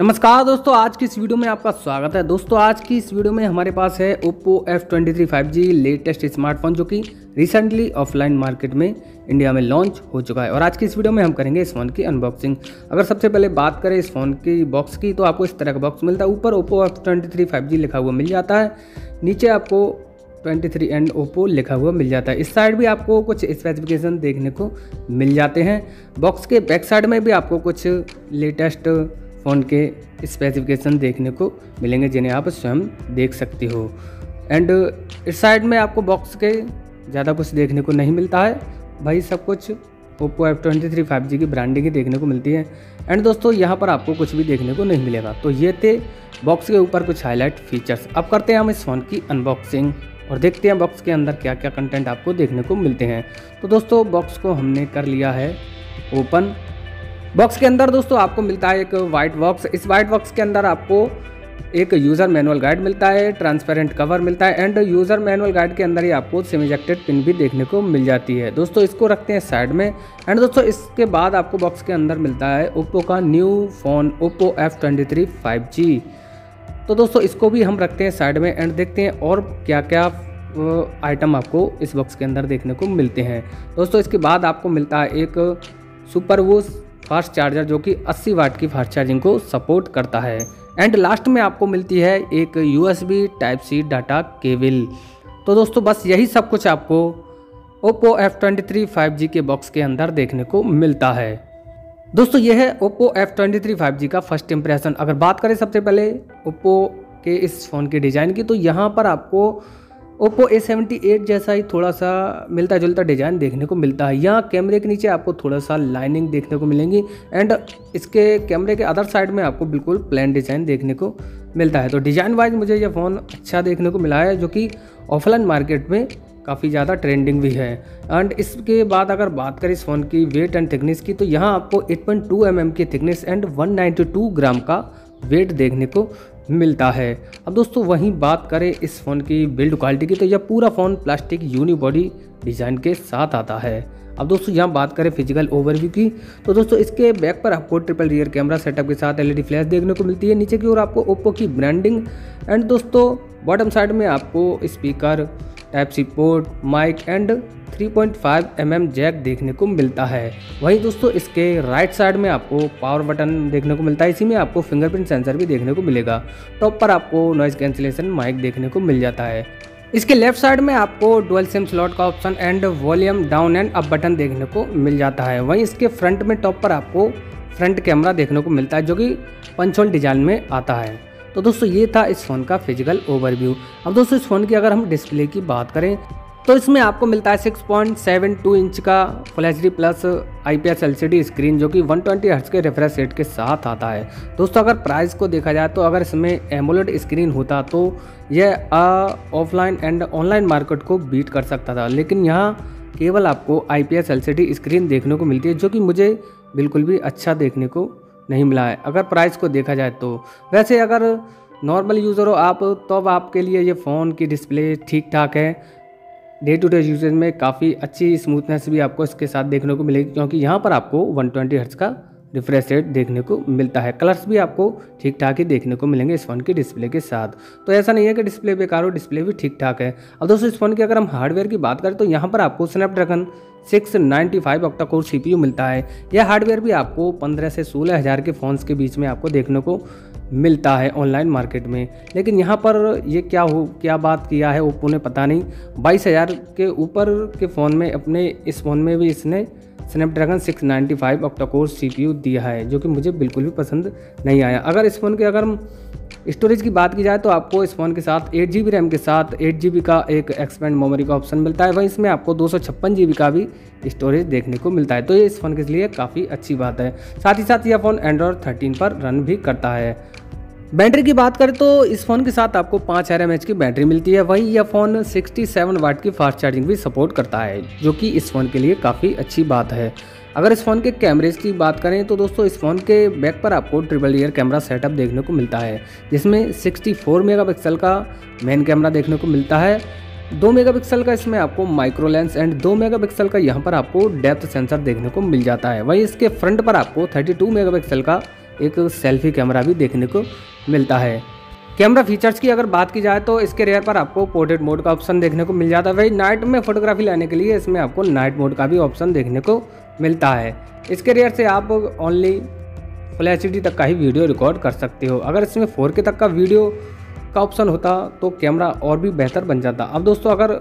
नमस्कार दोस्तों, आज की इस वीडियो में आपका स्वागत है। दोस्तों, आज की इस वीडियो में हमारे पास है Oppo F23 5G latest smartphone जो कि रिसेंटली ऑफलाइन मार्केट में इंडिया में लॉन्च हो चुका है। और आज की इस वीडियो में हम करेंगे इस फ़ोन की अनबॉक्सिंग अगर सबसे पहले बात करें इस फ़ोन की बॉक्स की तो आपको इस तरह का बॉक्स मिलता है। ऊपर Oppo F23 5G लिखा हुआ मिल जाता है। नीचे आपको 23 एंड ओप्पो लिखा हुआ मिल जाता है। इस साइड भी आपको कुछ स्पेसिफिकेशन देखने को मिल जाते हैं। बॉक्स के बैक साइड में भी आपको कुछ लेटेस्ट फ़ोन के स्पेसिफिकेशन देखने को मिलेंगे, जिन्हें आप स्वयं देख सकते हो। एंड इस साइड में आपको बॉक्स के ज़्यादा कुछ देखने को नहीं मिलता है। भाई, सब कुछ Oppo F twenty three five G की ब्रांडिंग ही देखने को मिलती है। एंड दोस्तों, यहाँ पर आपको कुछ भी देखने को नहीं मिलेगा। तो ये थे बॉक्स के ऊपर कुछ हाईलाइट फीचर्स अब करते हैं हम इस फ़ोन की अनबॉक्सिंग और देखते हैं बॉक्स के अंदर क्या क्या कंटेंट आपको देखने को मिलते हैं। तो दोस्तों बॉक्स को हमने कर लिया है ओपन बॉक्स के अंदर दोस्तों आपको मिलता है एक वाइट बॉक्स इस वाइट बॉक्स के अंदर आपको एक यूज़र मैनुअल गाइड मिलता है ट्रांसपेरेंट कवर मिलता है एंड यूज़र मैनुअल गाइड के अंदर ही आपको सिम इजेक्टेड पिन भी देखने को मिल जाती है। दोस्तों इसको रखते हैं साइड में एंड दोस्तों इसके बाद आपको बॉक्स के अंदर मिलता है ओप्पो का new phone Oppo F twenty three five G तो दोस्तों इसको भी हम रखते हैं साइड में एंड देखते हैं और क्या क्या आइटम आपको इस बॉक्स के अंदर देखने को मिलते हैं। दोस्तों इसके बाद आपको मिलता है एक सुपर वोस फास्ट चार्जर जो कि 80 वाट की फास्ट चार्जिंग को सपोर्ट करता है। एंड लास्ट में आपको मिलती है एक U S B type C data cable. तो दोस्तों, बस यही सब कुछ आपको Oppo F twenty three five G के बॉक्स के अंदर देखने को मिलता है। दोस्तों, यह है Oppo F twenty three five G का फ़र्स्ट इंप्रेशन अगर बात करें सबसे पहले ओप्पो के इस फ़ोन के डिज़ाइन की तो यहाँ पर आपको ओप्पो ए सेवेंटी एट जैसा ही थोड़ा सा मिलता जुलता डिज़ाइन देखने को मिलता है। यहाँ कैमरे के नीचे आपको थोड़ा सा लाइनिंग देखने को मिलेंगी एंड इसके कैमरे के अदर साइड में आपको बिल्कुल प्लेन डिज़ाइन देखने को मिलता है। तो डिज़ाइन वाइज मुझे यह फ़ोन अच्छा देखने को मिला है जो कि ऑफलाइन मार्केट में काफ़ी ज़्यादा ट्रेंडिंग भी है। एंड इसके बाद अगर बात करें इस फ़ोन की वेट एंड थिकनेस की तो यहाँ आपको 8.2 पॉइंट mm की थिकनेस एंड 192 ग्राम का वेट देखने को मिलता है। अब दोस्तों, वहीं बात करें इस फ़ोन की बिल्ड क्वालिटी की तो यह पूरा फ़ोन प्लास्टिक यूनिबॉडी डिज़ाइन के साथ आता है। अब दोस्तों, यहाँ बात करें फ़िज़िकल ओवरव्यू की तो दोस्तों, इसके बैक पर आपको ट्रिपल रियर कैमरा सेटअप के साथ एलईडी फ्लैश देखने को मिलती है। नीचे की ओर आपको ओप्पो की ब्रांडिंग, एंड दोस्तों, बॉटम साइड में आपको speaker type C port, mic and 3.5 point mm jack देखने को मिलता है। वहीं दोस्तों, इसके राइट साइड में आपको पावर बटन देखने को मिलता है। इसी में आपको फिंगरप्रिंट सेंसर भी देखने को मिलेगा। टॉप पर आपको नॉइज़ कैंसिलेशन माइक देखने को मिल जाता है। इसके लेफ़्ट साइड में आपको डुअल सिम स्लॉट का option and volume down and up button देखने को मिल जाता है। वहीं इसके फ्रंट में टॉप पर आपको फ्रंट कैमरा देखने को मिलता है, जो कि पंचोल डिज़ाइन में आता है। तो दोस्तों, ये था इस फ़ोन का फ़िज़िकल ओवरव्यू अब दोस्तों, इस फ़ोन की अगर हम डिस्प्ले की बात करें तो इसमें आपको मिलता है 6.72 इंच का full H plus I P screen जो कि 120 ट्वेंटी के रेफ्रेश रेट के साथ आता है। दोस्तों, अगर प्राइस को देखा जाए तो अगर इसमें एमोलेड स्क्रीन होता तो यह ऑफलाइन एंड ऑनलाइन मार्केट को बीट कर सकता था। लेकिन यहाँ केवल आपको आई पी स्क्रीन देखने को मिलती है, जो कि मुझे बिल्कुल भी अच्छा देखने को नहीं मिला है। अगर प्राइस को देखा जाए तो। वैसे अगर नॉर्मल यूज़र हो आप तो अब आपके लिए ये फ़ोन की डिस्प्ले ठीक ठाक है। डे टू डे यूजेज में काफ़ी अच्छी स्मूथनेस भी आपको इसके साथ देखने को मिलेगी, क्योंकि यहाँ पर आपको 120 हर्ट्ज़ का रिफ्रेश रेट देखने को मिलता है। कलर्स भी आपको ठीक ठाक ही देखने को मिलेंगे इस फ़ोन की डिस्प्ले के साथ। तो ऐसा नहीं है कि डिस्प्ले बेकार हो डिस्प्ले भी ठीक ठाक है। अब दोस्तों, इस फ़ोन की अगर हम हार्डवेयर की बात करें तो यहाँ पर आपको स्नैपड्रैगन 695 ऑक्टा कोर सीपीयू मिलता है। यह हार्डवेयर भी आपको 15 से सोलह हज़ार के फ़ोन्स के बीच में आपको देखने को मिलता है ऑनलाइन मार्केट में। लेकिन यहाँ पर ये क्या हो, क्या बात किया है ओप्पो ने पता नहीं। बाईस हज़ार के ऊपर के फ़ोन में, अपने इस फ़ोन में भी इसने स्नैपड्रैगन 695 ऑक्टा कोर सी दिया है, जो कि मुझे बिल्कुल भी पसंद नहीं आया। अगर इस फ़ोन के अगर स्टोरेज की बात की जाए तो आपको इस फ़ोन के साथ एट जी रैम के साथ एट जी का एक एक्सपेंड मेमोरी का ऑप्शन मिलता है। वहीं इसमें आपको दो सौ का भी स्टोरेज देखने को मिलता है। तो ये इस फ़ोन के लिए काफ़ी अच्छी बात है। साथ ही साथ यह फ़ोन एंड्रॉयड थर्टीन पर रन भी करता है। बैटरी की बात करें तो इस फ़ोन के साथ आपको पाँच हज़ार एम की बैटरी मिलती है। वहीं यह फ़ोन 67 वाट की फास्ट चार्जिंग भी सपोर्ट करता है, जो कि इस फ़ोन के लिए काफ़ी अच्छी बात है। अगर इस फ़ोन के कैमरेज की बात करें तो दोस्तों, इस फ़ोन के बैक पर आपको ट्रिपल ईयर कैमरा सेटअप देखने को मिलता है, जिसमें 64 मेगापिक्सल का मेन कैमरा देखने को मिलता है। दो मेगापिक्सल का इसमें आपको माइक्रो लेंस एंड दो मेगापिक्सल का यहाँ पर आपको डेप्थ सेंसर देखने को मिल जाता है। वहीं इसके फ्रंट पर आपको 32 मेगापिक्सल का एक सेल्फी कैमरा भी देखने को मिलता है। कैमरा फीचर्स की अगर बात की जाए तो इसके रेयर पर आपको पोर्ट्रेट मोड का ऑप्शन देखने को मिल जाता है। वही नाइट में फोटोग्राफी लेने के लिए इसमें आपको नाइट मोड का भी ऑप्शन देखने को मिलता है। इसके रेयर से आप ओनली फुल एच तक का ही वीडियो रिकॉर्ड कर सकते हो। अगर इसमें फोर तक का वीडियो का ऑप्शन होता तो कैमरा और भी बेहतर बन जाता। अब दोस्तों, अगर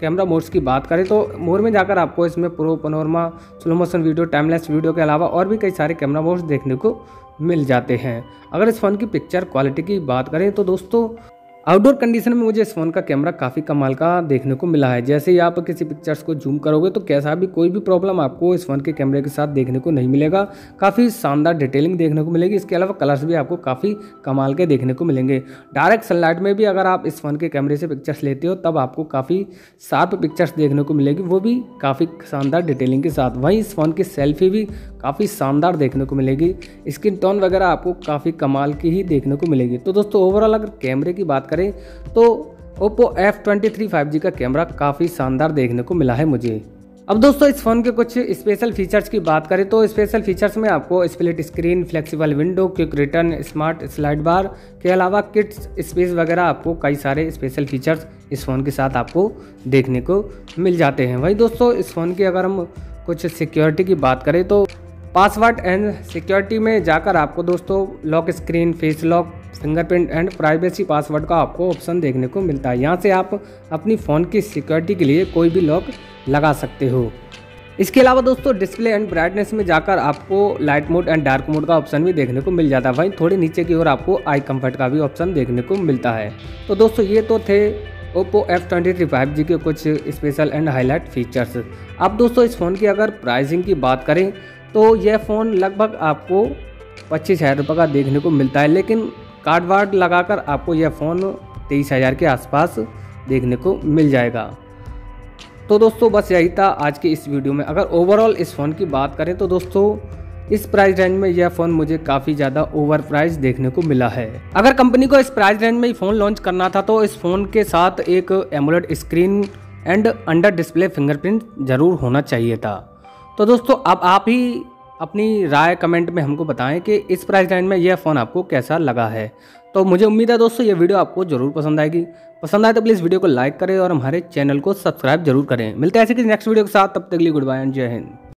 कैमरा मोड्स की बात करें तो मोड में जाकर आपको इसमें pro panorama slow motion video timeless video के अलावा और भी कई सारे कैमरा मोड्स देखने को मिल जाते हैं। अगर इस फ़ोन की पिक्चर क्वालिटी की बात करें तो दोस्तों आउटडोर कंडीशन में मुझे इस फ़ोन का कैमरा काफ़ी कमाल का देखने को मिला है। जैसे ही आप किसी पिक्चर्स को जूम करोगे तो कैसा भी कोई भी प्रॉब्लम आपको इस फ़ोन के कैमरे के साथ देखने को नहीं मिलेगा। काफ़ी शानदार डिटेलिंग देखने को मिलेगी। इसके अलावा कलर्स भी आपको काफ़ी कमाल के देखने को मिलेंगे। डायरेक्ट सनलाइट में भी अगर आप इस फ़ोन के कैमरे से पिक्चर्स लेते हो, तब आपको काफ़ी शार्प पिक्चर्स देखने को मिलेगी। वो भी काफ़ी शानदार डिटेलिंग के साथ। वहीं इस फ़ोन की सेल्फी भी काफ़ी शानदार देखने को मिलेगी। स्किन टोन वगैरह आपको काफ़ी कमाल की ही देखने को मिलेगी। तो दोस्तों ओवरऑल अगर कैमरे की बात करें तो Oppo F twenty three five G का कैमरा काफ़ी शानदार देखने को मिला है मुझे। अब दोस्तों, इस फ़ोन के कुछ स्पेशल फीचर्स की बात करें तो स्पेशल फीचर्स में आपको split screen flexible window quick return smart slide bar के अलावा किट्स स्पेस वगैरह आपको कई सारे स्पेशल फीचर्स इस फ़ोन के साथ आपको देखने को मिल जाते हैं। वही दोस्तों, इस फ़ोन की अगर हम कुछ सिक्योरिटी की बात करें तो पासवर्ड एंड सिक्योरिटी में जाकर आपको दोस्तों lock screen face lock fingerprint and privacy password का आपको ऑप्शन देखने को मिलता है। यहाँ से आप अपनी फ़ोन की सिक्योरिटी के लिए कोई भी लॉक लगा सकते हो। इसके अलावा दोस्तों डिस्प्ले एंड ब्राइटनेस में जाकर आपको light mode and dark mode का ऑप्शन भी देखने को मिल जाता है। वहीं थोड़ी नीचे की ओर आपको आई कंफर्ट का भी ऑप्शन देखने को मिलता है। तो दोस्तों, ये तो थे Oppo F twenty three five G के कुछ स्पेशल एंड हाईलाइट फीचर्स अब दोस्तों, इस फ़ोन की अगर प्राइसिंग की बात करें तो यह फ़ोन लगभग आपको पच्चीस हज़ार रुपये का देखने को मिलता है। लेकिन कार्ड वार्ड लगाकर आपको यह फ़ोन तेईस हज़ार के आसपास देखने को मिल जाएगा। तो दोस्तों, बस यही था आज की इस वीडियो में। अगर ओवरऑल इस फ़ोन की बात करें तो दोस्तों, इस प्राइस रेंज में यह फ़ोन मुझे काफ़ी ज़्यादा ओवर प्राइस देखने को मिला है। अगर कंपनी को इस प्राइस रेंज में ही फ़ोन लॉन्च करना था तो इस फ़ोन के साथ एक AMOLED screen and under display fingerprint ज़रूर होना चाहिए था। तो दोस्तों, अब आप ही अपनी राय कमेंट में हमको बताएँ कि इस प्राइस रेंज में यह फ़ोन आपको कैसा लगा है। तो मुझे उम्मीद है दोस्तों, ये वीडियो आपको ज़रूर पसंद आएगी। पसंद आए तो प्लीज़ वीडियो को लाइक करें और हमारे चैनल को सब्सक्राइब ज़रूर करें। मिलते हैं ऐसे कि नेक्स्ट वीडियो के साथ। तब तक के लिए गुड बाय एंड जय हिंद।